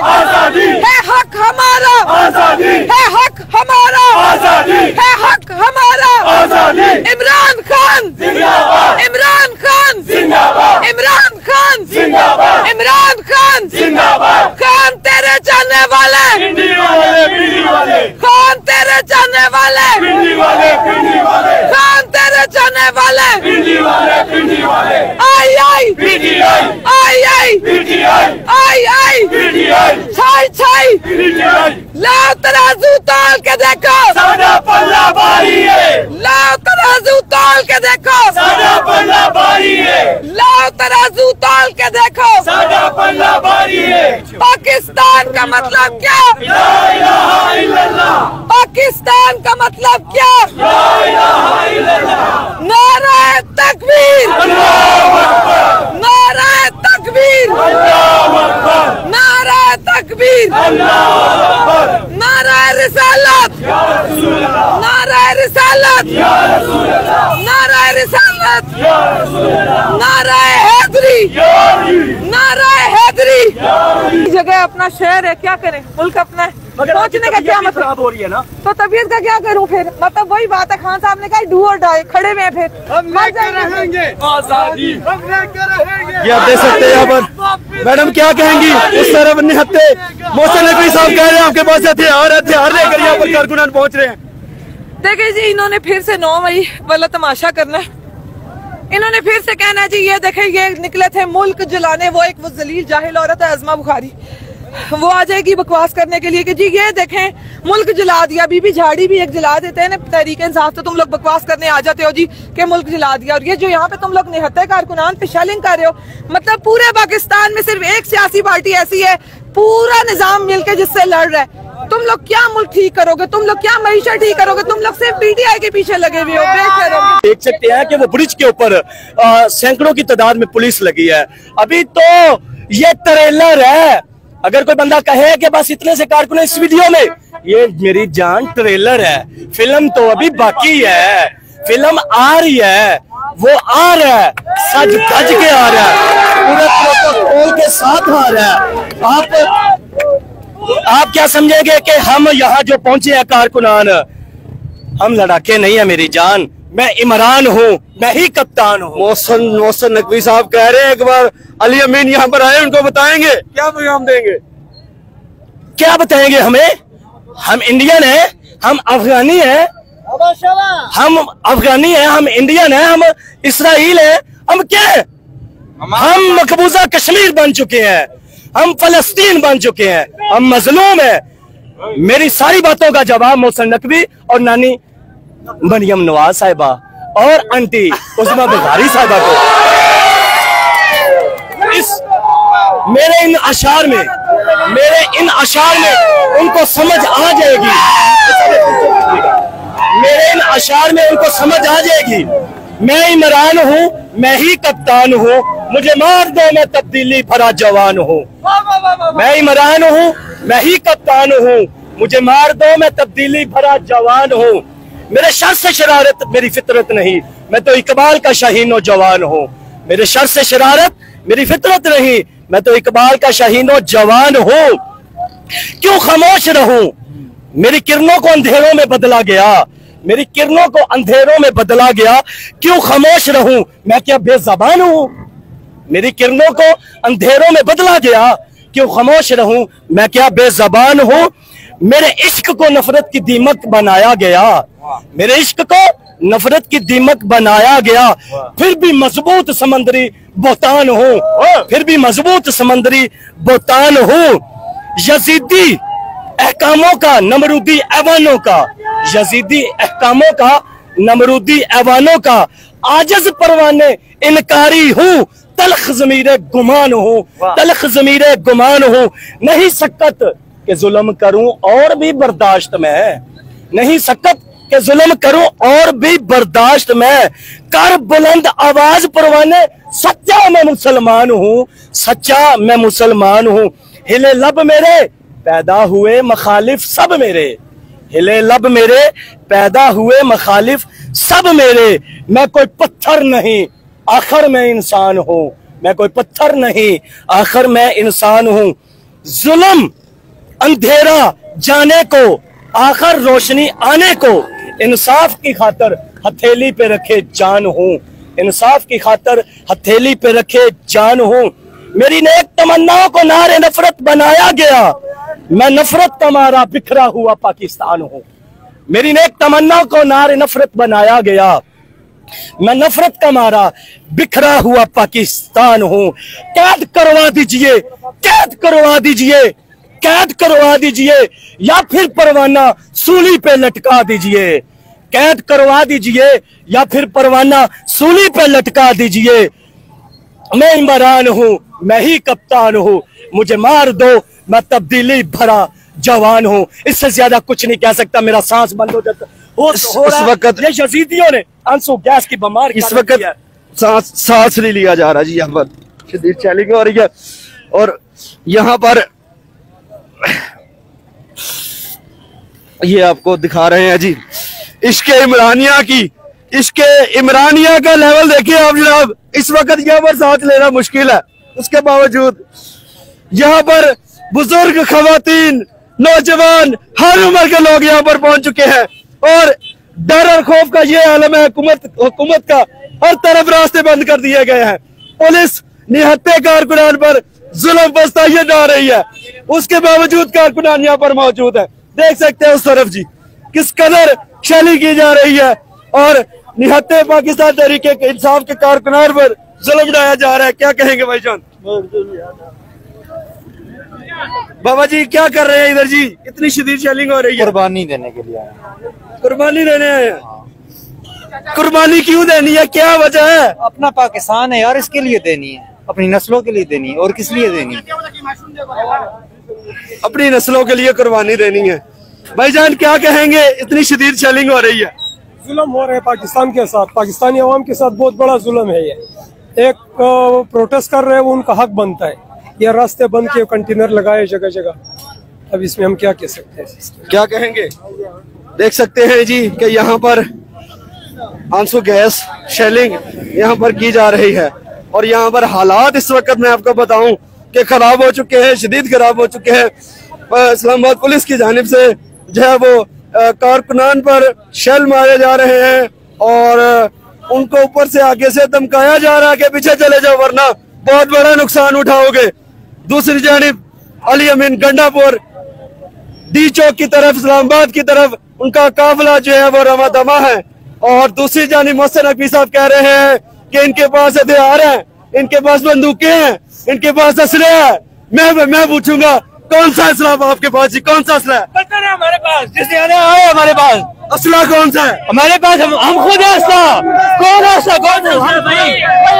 आज़ादी। है हक हमारा। आज़ादी। है हक हमारा। आज़ादी। इमरान खान। जिंदाबाद। इमरान खान। जिंदाबाद। इमरान खान। जिंदाबाद। इमरान खान। जिंदाबाद। खान तेरे चाहने वाले। खान तेरे चाहने वाले। खान तेरे चाहने वाले। आई आई। आई आई। आई आई छाई छाई लाओ तराजू तोल के देखो। साडा पल्ला भारी है। लाओ तराजू तोल के देखो। साडा पल्ला भारी है। लाओ तराजू तोल के देखो। साडा पल्ला भारी है। पाकिस्तान का मतलब क्या? पाकिस्तान का मतलब क्या? नारा तकबीर अल्लाहू अकबर नारा तकबीर अल्लाहू अकबर नारा तकबीर अल्लाहू अकबर नारा रिसालत या रसूल अल्लाह नारा रिसालत नारा रिसालत या नारा हैदरी। या नारा हैदरी जगह अपना शहर है क्या करें? मुल्क अपना है। सोचने का क्या मतलब खराब हो रही है ना? तो तबीयत का क्या करूँ फिर? मतलब वही बात है खान साहब ने कहा डू और डाई खड़े में फिर। मर जाएँगे आज़ादी। ये आप देख सकते हैं यहाँ पर। मैडम क्या कहेंगी? उस तरफ़ निहत्ते मोहसिन नकवी साहब कह रहे हैं आपके पास हथियार हथियार लेकर यहाँ पर कारकुनान पहुँच रहे हैं। देखिए जी, इन्होंने फिर से नौ मई वाला तमाशा करना इन्होंने फिर से कहना जी, ये देखे, ये निकले थे मुल्क जलाने, वो एक वो जलील जाहिल औरत है, अजमा बुखारी। वो आ जाएगी बकवास करने के लिए कि जी, ये देखें, मुल्क जला दिया, बीबी झाड़ी भी एक जला देते हैं ना, तहरीक इंसाफ तो तुम लोग बकवास करने आ जाते हो जी, कि मुल्क जला दिया। और ये जो यहाँ पे तुम लोग निहत्ते कारकुनान पे शेलिंग कर रहे हो मतलब पूरे पाकिस्तान में सिर्फ़ एक सियासी पार्टी ऐसी है, पूरा निज़ाम मिलके जिससे लड़ रहा है। तुम लोग क्या मुल्क ठीक करोगे? तुम लोग क्या मीशत ठीक करोगे? तुम लोग सिर्फ़ पीटीआई के पीछे लगे हुए हो बेखैर देख सकते हैं कि वो ब्रिज के ऊपर सैकड़ों की तादाद में पुलिस लगी है। अभी तो ये ट्रेलर है। अगर कोई बंदा कहे कि बस इतने से कारकुन इस वीडियो में, ये मेरी जान ट्रेलर है। फ़िल्म तो अभी बाकी है। फ़िल्म आ रही है। वो आ रहा है। सज धज के आ रहा है। पूरे प्रोटोकॉल के साथ आ रहा है। आप आप क्या समझेंगे कि हम यहाँ जो पहुँचे हैं कारकुनान? हम लड़ाके नहीं है मेरी जान। मैं इमरान हूँ मैं ही कप्तान हूँ। मोहसन मोहसन नकवी साहब कह रहे हैं एक बार अली अमीन यहाँ पर आए उनको बताएँगे। क्या पैगाम देंगे? क्या बताएँगे हमें? हम इंडियन है हम अफगानी है। हम अफगानी है हम इंडियन है हम इसराइल है। हम क्या है? हम मकबूजा कश्मीर बन चुके हैं। हम फलस्तीन बन चुके हैं। हम मजलूम हैं। मेरी सारी बातों का जवाब मोहसन नकवी और नानी मरियम नवाज़ साहिबा और आंटी उस्मा बुखारी साहिबा को। इस मेरे इन अशार में, मेरे इन अशार में उनको समझ आ जाएगी। मेरे इन अशार में उनको समझ आ जाएगी। मैं इमरान हूँ, मैं ही कप्तान हूँ। मुझे मार दो, मैं तब्दीली भरा जवान हूँ। मैं इमरान हूँ, मैं ही कप्तान हूँ। मुझे मार दो, मैं तब्दीली भरा जवान हूँ। मेरे शर से शरारत, मेरी फितरत नहीं। मैं तो इकबाल का शाहीन जवान हूँ। मेरे शर से शरारत, मेरी फितरत नहीं। मैं तो इकबाल का शाहीन जवान हूँ। क्यों खामोश रहूँ? मेरी किरणों को अंधेरों में बदला गया। मेरी किरणों को अंधेरों में बदला गया। क्यों खामोश रहूँ? मैं क्या बेजबान हूँ? मेरी किरणों को अंधेरों में बदला गया क्यों खामोश रहूँ। मैं क्या बेजबान हूँ? मेरे इश्क को नफरत की दीमक बनाया गया। मेरे इश्क को नफरत की दीमक बनाया गया। फिर भी मज़बूत समंदरी बोतान हूँ। फिर भी मज़बूत समंदरी बोतान हूँ। यजीदी अहकामों का, नमरूदी ऐवानों का। यजीदी अहकामों का, नमरूदी ऐवानों का। आजज परवाने इनकारी हूँ। तलख जमीर गुमान हूँ तलख जमीर गुमान हूँ। नहीं सकत के जुल्म करूँ और भी बर्दाश्त में। नहीं सकत के जुल्म करूँ और भी बर्दाश्त में। कर बुलंद आवाज़ परवाने सच्चा मैं मुसलमान हूँ सच्चा मैं मुसलमान हूँ। हिले लब मेरे पैदा हुए मखालिफ सब मेरे। हिले लब मेरे पैदा हुए मखालिफ सब मेरे। मैं कोई पत्थर नहीं आखिर मैं इंसान हूँ। मैं कोई पत्थर नहीं। आखिर मैं इंसान हूँ। जुल्म अंधेरा जाने को, आखिर रोशनी आने को। इंसाफ की खातर हथेली पे रखे जान हूँ। इंसाफ की खातर हथेली पे रखे जान हूँ। मेरी नेक तमन्नाओं को नारे नफरत बनाया गया। मैं नफरत का मारा बिखरा हुआ पाकिस्तान हूँ। मेरी नेक तमन्ना को नारे नफरत बनाया गया। मैं नफरत का मारा, बिखरा हुआ पाकिस्तान हूँ। कैद करवा दीजिए, कैद करवा दीजिए, कैद करवा दीजिए, या फिर परवाना सूली पे लटका दीजिए। कैद करवा दीजिए, या फिर परवाना सूली पे लटका दीजिए। मैं इमरान हूँ, मैं ही कप्तान हूँ। मुझे मार दो, मैं तब्दीली भरा जवान हूँ। इससे ज़्यादा कुछ नहीं कह सकता, मेरा सांस बंद हो जाता। हो, इस- हो इस वक्त- ये यजीदियों ने आँसू गैस की बमार इस वक्त सांस सांस नहीं लिया जा रहा जी यहाँ पर। शदीद चैलिंग हो रही है। और यहाँ पर ये आपको दिखा रहे हैं जी। इसके इमरानिया की इसके इमरानिया का लेवल देखिए आप जनाब। इस वक्त यहाँ पर सांस लेना मुश्किल है। उसके बावजूद यहाँ पर बुज़ुर्ग खातन नौजवान हर उम्र के लोग यहाँ पर पहुँच चुके हैं। और डर और खौफ का ये आलम है, हुकूमत हुकूमत का हर तरफ़ रास्ते बंद कर दिए गए हैं। पुलिस निहत्ते कारकुनान पर जुल्म बस्ता ये डा रही है। उसके बावजूद कारकुनान यहाँ पर मौजूद है। देख सकते हैं उस तरफ़ जी, किस कदर शैली की जा रही है और निहत्ते पाकिस्तान तरीके इंसाफ के कारकुनान पर जुल्म ढाया जा रहा है। क्या कहेंगे भाईजान? बाबा जी क्या कर रहे हैं इधर जी? इतनी शदीद शेलिंग हो रही है। कुर्बानी देने के लिए आए। कुर्बानी देने आए हैं। कुर्बानी क्यों देनी है? क्या वजह है? अपना पाकिस्तान है यार इसके लिए देनी है। अपनी नस्लों के लिए देनी है और किस लिए देनी है? अपनी नस्लों के लिए कुर्बानी देनी है। भाईजान क्या कहेंगे? इतनी शदीद शेलिंग हो रही है। जुल्म हो रहे हैं पाकिस्तान के साथ। पाकिस्तानी आवाम के साथ बहुत बड़ा जुल्म है ये। एक प्रोटेस्ट कर रहे हैं वो उनका हक बनता है। ये रास्ते बंद किए कंटेनर लगाए जगह जगह। अब इसमें हम क्या कह सकते हैं? क्या कहेंगे? देख सकते हैं जी कि यहाँ पर आँसू गैस शेलिंग यहाँ पर की जा रही है। और यहाँ पर हालात इस वक्त मैं आपको बताऊँ कि खराब हो चुके हैं, शदीद खराब हो चुके हैं। इस्लामाबाद पुलिस की जानब से जो है वो कारकुनान पर शेल मारे जा रहे हैं और उनको ऊपर से आगे से धमकाया जा रहा है कि पीछे चले जाओ वरना बहुत बड़ा नुकसान उठाओगे। दूसरी जानिब अली अमीन गंडापुर डी चौक की तरफ़ इस्लामाबाद की तरफ़ उनका काफिला जो है वो रवा दमा है। और दूसरी जानी मोहसिन नकवी साहब कह रहे हैं कि इनके पास हथियार हैं इनके पास बंदूकें हैं इनके पास असले है। मैं मैं पूछूँगा कौन सा असला आपके पास जी? कौन सा असला है? हमारे पास। जिसने आए हमारे पास। असला कौन सा है? हमारे पास हम हम खुद है असला। कौन है असला? कौन है?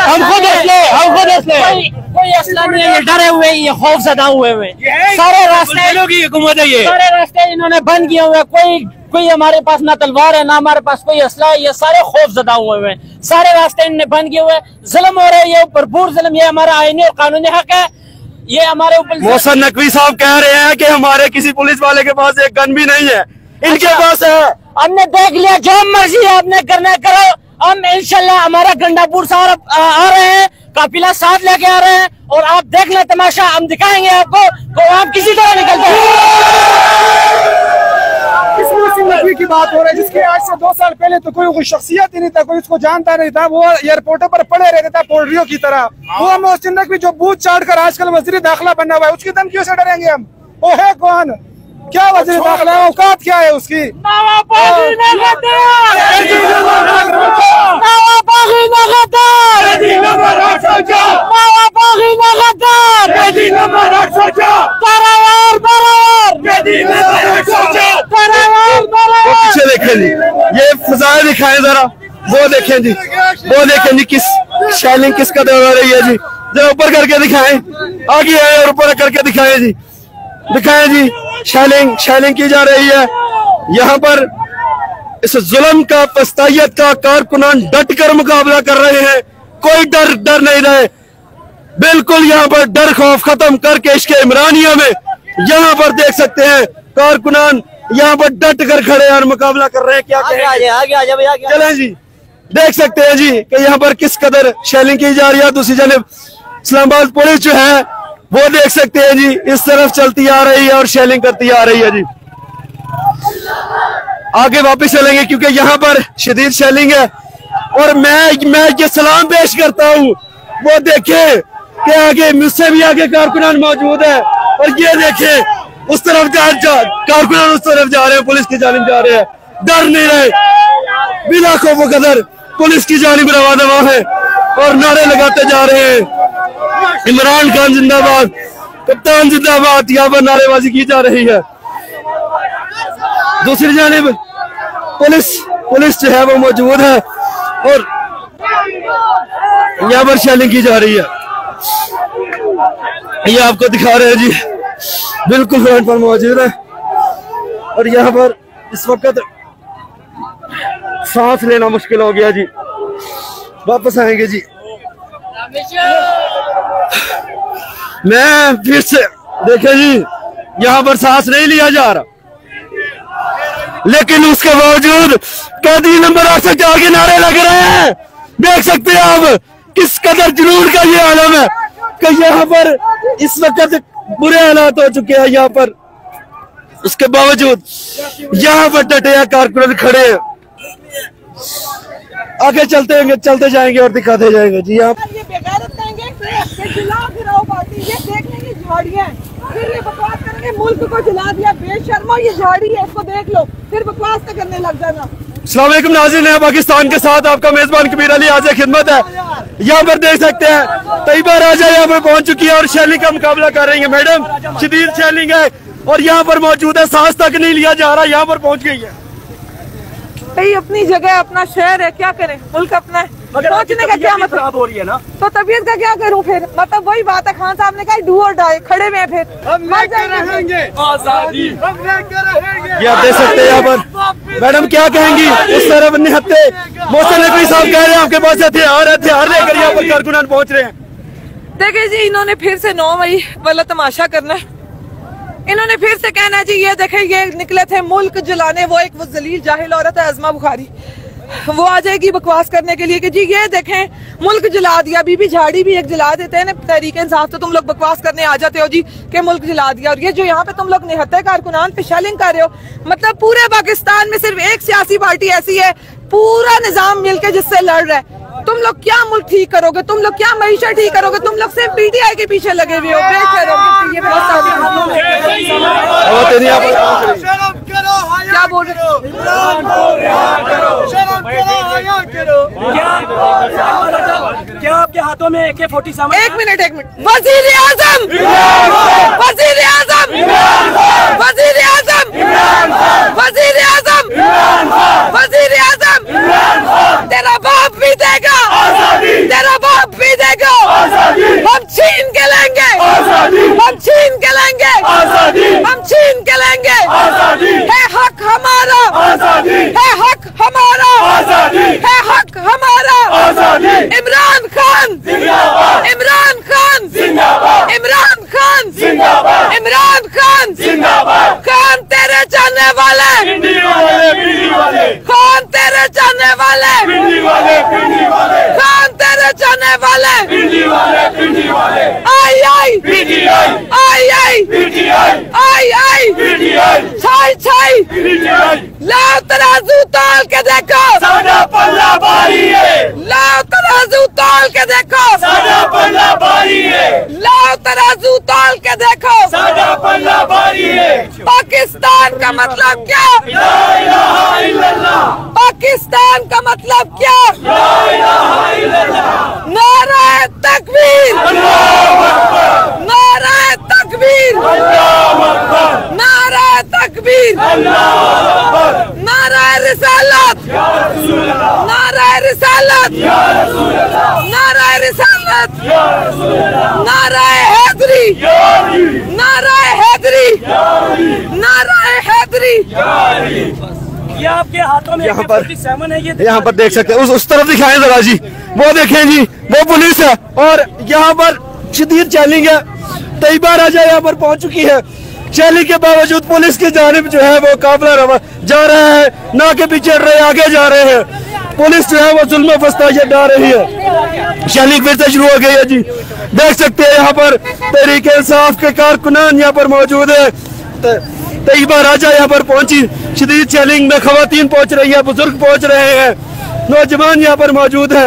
हम खुद असले। हम खुद असले। कोई असला नहीं है ये डरे हुए ये खौफ जदा हुए हुए सारे रास्ते की हुकूमत है ये। सारे रास्ते इन्होंने बंद किए हुए कोई कोई हमारे पास ना तलवार है ना हमारे पास कोई असला है ये सारे खौफ जदा हुए हुए हैं। सारे रास्ते इन्होंने बंद किए हुए जुलम हो रहे हैं ये भरपूर जुलम ये हमारा आईनी और कानूनी हक है। ये हमारे ऊपर मोहसिन नकवी साहब कह रहे हैं कि हमारे किसी पुलिस वाले के पास एक गन भी नहीं है। इनके अच्छा। पास है। हमने देख लिया जो मर्ज़ी आपने करना करो। हम इंशाल्लाह हमारा गंडापुर साहब आ रहे हैं। काफिला साथ लेके आ रहे हैं और आप देख ले तमाशा हम दिखाएँगे आपको तो आप किसी तरह निकलते हैं। नकवी की बात हो रही है जिसके आज से दो साल पहले तो कोई कोई शख्सियत ही नहीं था कोई उसको जानता नहीं था वो एयरपोर्टों पर पड़े रहता था पोल्ट्रियों की तरह। वो मोहसिन नकवी जो बूथ चाट कर आजकल वज़ीर दाखिला बना हुआ है उसकी धमकियों से डरेंगे हम। वो है कौन? क्या वज़ीर दाखिला औकात क्या है उसकी? वो पीछे देखें जी। ये फजाए दिखाए जरा। वो देखें जी। वो देखें जी किस शैलिंग किस कदर हो रही है जी। जरा ऊपर करके दिखाएँ। आगे आए और ऊपर करके दिखाएँ जी। दिखाएँ जी। शैलिंग शैलिंग की जा रही है। यहाँ पर इस जुल्म का पस्तायत का कारकुनान डट कर मुकाबला कर रहे हैं। कोई डर डर नहीं रहे। बिल्कुल यहाँ पर डर खौफ खत्म करके इसके इमरानिया में यहाँ पर देख सकते हैं कारकुनान यहाँ पर डट कर खड़े और मुकाबला कर रहे हैं। क्या कहेंगे? आगे आगे आ जाए आगे। चलें जी। देख सकते हैं जी कि यहाँ पर किस कदर शैलिंग की जा रही है। दूसरी जानब इस्लामाबाद पुलिस जो है वो देख सकते हैं जी इस तरफ़ चलती आ रही है और शेलिंग करती आ रही है जी। आगे वापस चलेंगे क्योंकि यहाँ पर शदीद शेलिंग है। और मैं मैं ये सलाम पेश करता हूँ। वो देखे कि आगे मुझसे भी आगे कारकुनान मौजूद है। और ये देखे उस तरफ़ जा, जा कारकुनान उस तरफ़ जा रहे हैं पुलिस की जानब जा रहे हैं। डर नहीं रहे। बिना खौफ कदर पुलिस की जानब रवा दवा है। और नारे लगाते जा रहे हैं। इमरान खान जिंदाबाद, कप्तान जिंदाबाद, यहाँ पर नारेबाजी की जा रही है। दूसरी जानब, पुलिस पुलिस जो है वो मौजूद है और यहाँ पर शेलिंग की जा रही है। ये आपको दिखा रहे हैं जी, बिल्कुल फ्रंट पर मौजूद है। और यहाँ पर इस वक्त सांस लेना मुश्किल हो गया जी। वापस आएँगे जी। मैं फिर से देखे जी, यहाँ पर सांस नहीं लिया जा रहा। लेकिन उसके बावजूद कैदी नंबर आठ से आगे नारे लग रहे हैं। देख सकते हैं आप, किस कदर जुनून का ये आलम है कि यहाँ पर इस वक्त बुरे हालात हो चुके हैं यहाँ पर। उसके बावजूद यहाँ पर टटिया कारकुनल खड़े हैं। आगे चलते चलते जाएँगे और दिखाते जाएँगे। जी ये फिर ये बकवास करेंगे मुल्क को जला दिया बेशर्मो। ये झाड़ी है इसको देख लो। फिर बकवास तो करने लग जाना। सलामकुम नाजिन है पाकिस्तान के साथ आपका मेजबान कबीर अली आज खिदमत है। यहाँ पर देख सकते हैं तैयबा राजा यहाँ पर पहुँच चुकी है और शैली का मुकाबला कर रही है। मैडम शदीद शैलिंग है और यहाँ पर मौजूद है। सांस तक नहीं लिया जा रहा यहाँ पर पहुँच गई है। भाई अपनी जगह अपना शहर है क्या करें? मुल्क अपना है। पहुँचने का क्या मतलब? हो रही है ना? तो तबीयत का क्या करूँ फिर? मतलब वही बात है खान साहब ने कहा डू और डाई खड़े में फिर। मर जाएँगे। आज़ादी। ये आप देख सकते हैं यहाँ पर। मैडम क्या कहेंगी? उस तरफ़ निहत्ते मोहसिन नकवी साहब कह रहे हैं आपके पास हथियार है हथियार लेकर यहाँ पर कारकुनान पहुँच रहे हैं। देखिए जी इन्होंने फिर से नौ मई वाला तमाशा करना है। इन्होंने फिर से कहना जी, ये देखे, ये निकले थे मुल्क जलाने, वो एक वो जलील जाहिल औरत है, अजमा बुखारी। वो आ जाएगी बकवास करने के लिए कि जी, ये देखें, मुल्क जला दिया, बीबी झाड़ी भी एक जला देते हैं ना तरीके इंसाफ तो तुम लोग बकवास करने आ जाते हो, जी, कि मुल्क जला दिया। और ये जो यहाँ पे तुम लोग निहत्ते कारकुनान पे शेलिंग कर रहे हो मतलब पूरे पाकिस्तान में सिर्फ़ एक सियासी पार्टी ऐसी है, पूरा निज़ाम मिलके जिससे लड़ रहा है। तुम लोग क्या मुल्क ठीक करोगे? तुम लोग क्या मीशत ठीक करोगे? तुम लोग सिर्फ़ पीटीआई के पीछे लगे हुए हो। क्या बोल रहे हो? क्या आपके हाथों में एके फोर्टी सेवन एक मिनट एक मिनट। वज़ीर आज़म! वज़ीर आज़म! वज़ीर आज़म! वज़ीर आज़म! वज़ीर आज़म! तेरा बाप भी देगा तेरा बाप भी देगा हम छीन के लेंगे। आज़ादी। हम छीन के लेंगे। आज़ादी। हम छीन के लेंगे। है हक हमारा है हक हमारा है हक हमारा इमरान खान इमरान खान इमरान खान इमरान खान खान तेरे चाहने वाले खान तेरे चाहने वाले खान तेरे चाहने वाले आई आई आई आई आई आई छाई छाई लाओ तराजू तोल के देखो। सादा पल्ला भारी है। लाओ तराजू तोल के देखो। सादा पल्ला भारी है। लाओ तराजू तोल के देखो। सादा पल्ला भारी है। पाकिस्तान का मतलब क्या? पाकिस्तान का मतलब क्या? नारा तकबीर नारा तकबीर नारा तकबीर नारा रिसालत नारा रिसालत। नारा रिसालत। नारा हैदरी। नारा हैदरी। नारा हैदरी। ये आपके हाथों में यहाँ पर- है ये यहाँ पर देख सकते हैं। उस उस तरफ़ दिखाएँ जरा जी। वो देखें जी वो पुलिस है। और यहाँ पर शदीद चैलिंग है। तैयबा राजा यहाँ पर पहुँच चुकी है। चैलिंग के बावजूद पुलिस की जानब जो है वो काफिला रवा जा रहा है। ना के पीछे रहे आगे जा रहे हैं। पुलिस जो है वो जुल्म फसता ये रही है। शैली फिर से शुरू हो गई है जी। देख सकते हैं यहाँ पर तरीके इंसाफ के कारकुनान यहाँ पर मौजूद है। तयबा राजा यहाँ पर पहुँची। शदीद चैलिंग में खातन पहुँच रही है, बुज़ुर्ग पहुँच रहे हैं। नौजवान यहाँ पर मौजूद है।